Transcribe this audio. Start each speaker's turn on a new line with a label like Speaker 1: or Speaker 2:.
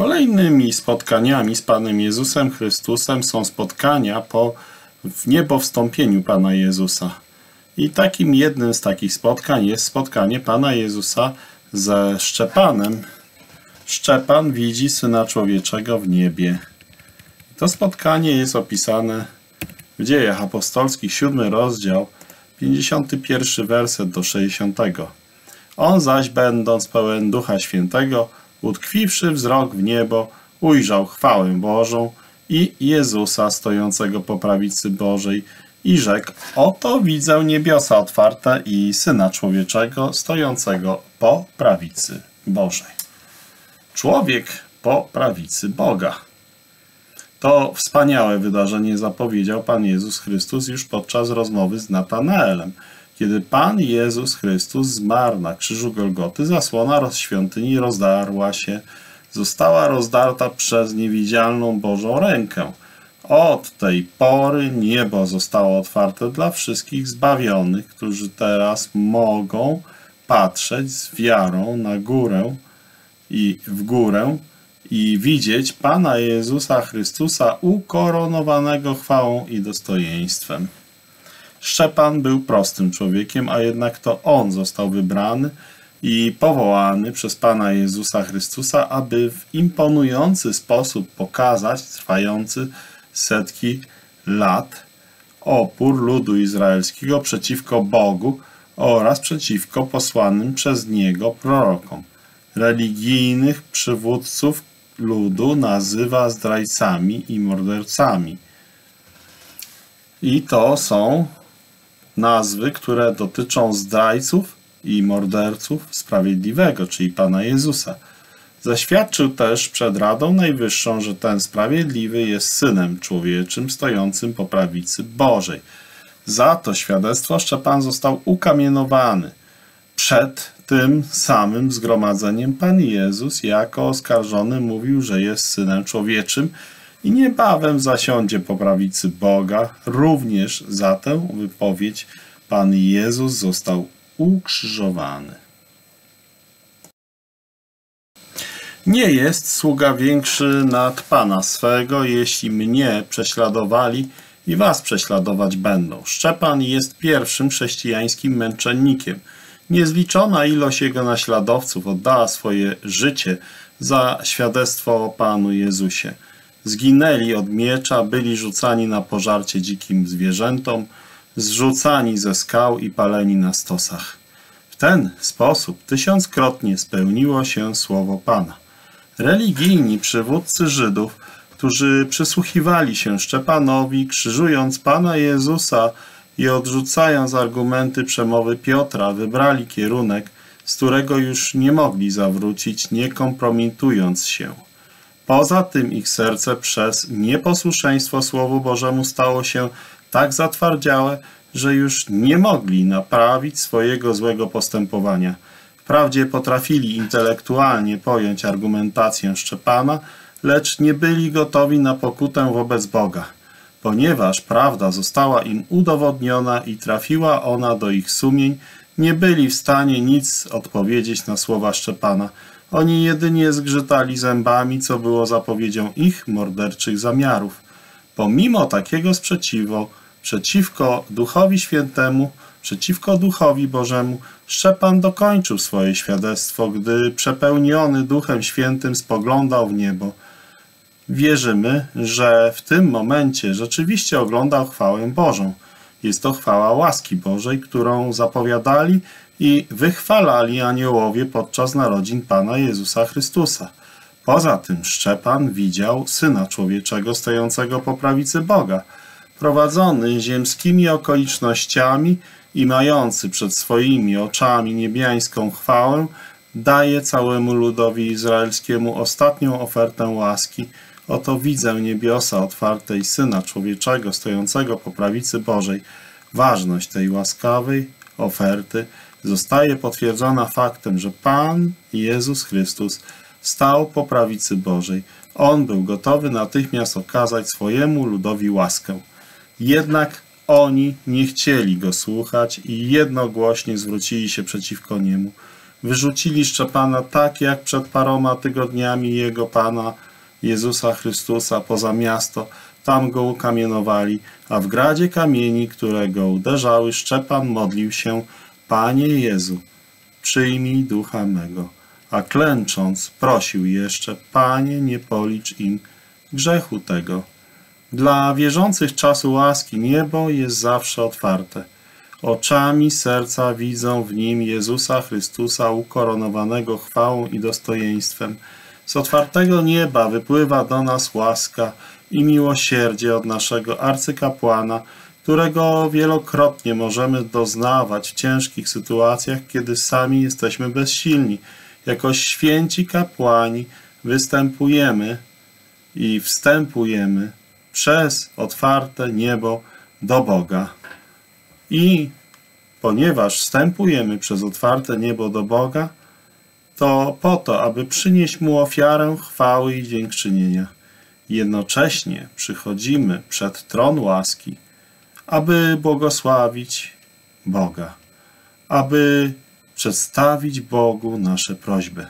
Speaker 1: Kolejnymi spotkaniami z Panem Jezusem Chrystusem są spotkania po w niebo Pana Jezusa. I takim jednym z takich spotkań jest spotkanie Pana Jezusa ze Szczepanem. Szczepan widzi Syna Człowieczego w niebie. To spotkanie jest opisane w Dziejach Apostolskich, 7 rozdział, 51 werset do 60. On zaś, będąc pełen Ducha Świętego, utkwiwszy wzrok w niebo, ujrzał chwałę Bożą i Jezusa stojącego po prawicy Bożej i rzekł, oto widzę niebiosa otwarte i Syna Człowieczego stojącego po prawicy Bożej. Człowiek po prawicy Boga. To wspaniałe wydarzenie zapowiedział Pan Jezus Chrystus już podczas rozmowy z Natanaelem. Kiedy Pan Jezus Chrystus zmarł na krzyżu Golgoty, zasłona świątyni rozdarła się, została rozdarta przez niewidzialną Bożą rękę. Od tej pory niebo zostało otwarte dla wszystkich zbawionych, którzy teraz mogą patrzeć z wiarą na górę i w górę i widzieć Pana Jezusa Chrystusa ukoronowanego chwałą i dostojeństwem. Szczepan był prostym człowiekiem, a jednak to on został wybrany i powołany przez Pana Jezusa Chrystusa, aby w imponujący sposób pokazać trwający setki lat opór ludu izraelskiego przeciwko Bogu oraz przeciwko posłanym przez Niego prorokom. Religijnych przywódców ludu nazywa zdrajcami i mordercami. I to są nazwy, które dotyczą zdrajców i morderców sprawiedliwego, czyli Pana Jezusa. Zaświadczył też przed Radą Najwyższą, że ten sprawiedliwy jest synem człowieczym stojącym po prawicy Bożej. Za to świadectwo Szczepan został ukamienowany. Przed tym samym zgromadzeniem Pan Jezus jako oskarżony mówił, że jest synem człowieczym i niebawem zasiądzie po prawicy Boga. Również za tę wypowiedź Pan Jezus został ukrzyżowany. Nie jest sługa większy nad Pana swego, jeśli mnie prześladowali i was prześladować będą. Szczepan jest pierwszym chrześcijańskim męczennikiem. Niezliczona ilość jego naśladowców oddała swoje życie za świadectwo o Panu Jezusie. Zginęli od miecza, byli rzucani na pożarcie dzikim zwierzętom, zrzucani ze skał i paleni na stosach. W ten sposób tysiąckrotnie spełniło się słowo Pana. Religijni przywódcy Żydów, którzy przysłuchiwali się Szczepanowi, krzyżując Pana Jezusa i odrzucając argumenty przemowy Piotra, wybrali kierunek, z którego już nie mogli zawrócić, nie kompromitując się. Poza tym ich serce przez nieposłuszeństwo Słowu Bożemu stało się tak zatwardziałe, że już nie mogli naprawić swojego złego postępowania. Wprawdzie potrafili intelektualnie pojąć argumentację Szczepana, lecz nie byli gotowi na pokutę wobec Boga. Ponieważ prawda została im udowodniona i trafiła ona do ich sumień, nie byli w stanie nic odpowiedzieć na słowa Szczepana. Oni jedynie zgrzytali zębami, co było zapowiedzią ich morderczych zamiarów. Pomimo takiego sprzeciwu, przeciwko Duchowi Świętemu, przeciwko Duchowi Bożemu, Szczepan dokończył swoje świadectwo, gdy przepełniony Duchem Świętym spoglądał w niebo. Wierzymy, że w tym momencie rzeczywiście oglądał chwałę Bożą. Jest to chwała łaski Bożej, którą zapowiadali i wychwalali aniołowie podczas narodzin Pana Jezusa Chrystusa. Poza tym Szczepan widział Syna Człowieczego stojącego po prawicy Boga, prowadzony ziemskimi okolicznościami i mający przed swoimi oczami niebiańską chwałę, daje całemu ludowi izraelskiemu ostatnią ofertę łaski. Oto widzę niebiosa otwarte i Syna Człowieczego stojącego po prawicy Bożej. Ważność tej łaskawej oferty zostaje potwierdzona faktem, że Pan Jezus Chrystus stał po prawicy Bożej. On był gotowy natychmiast okazać swojemu ludowi łaskę. Jednak oni nie chcieli go słuchać i jednogłośnie zwrócili się przeciwko niemu. Wyrzucili Szczepana tak jak przed paroma tygodniami jego Pana Jezusa Chrystusa poza miasto, tam go ukamienowali, a w gradzie kamieni, które go uderzały, Szczepan modlił się, Panie Jezu, przyjmij ducha mego. A klęcząc, prosił jeszcze, Panie, nie policz im grzechu tego. Dla wierzących czasu łaski niebo jest zawsze otwarte. Oczami serca widzą w nim Jezusa Chrystusa ukoronowanego chwałą i dostojeństwem. Z otwartego nieba wypływa do nas łaska i miłosierdzie od naszego arcykapłana, którego wielokrotnie możemy doznawać w ciężkich sytuacjach, kiedy sami jesteśmy bezsilni. Jako święci kapłani występujemy i wstępujemy przez otwarte niebo do Boga. I ponieważ wstępujemy przez otwarte niebo do Boga, to po to, aby przynieść Mu ofiarę chwały i dziękczynienia. Jednocześnie przychodzimy przed tron łaski, aby błogosławić Boga, aby przedstawić Bogu nasze prośby.